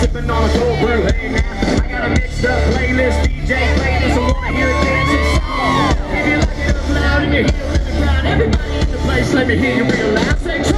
sipping on a cold brew. Hey now, I got a mixed up playlist. DJ play this, I wanna hear a dancing song. If you like it up loud and you hear it in the crowd, everybody in the place, let me hear you real loud. Say,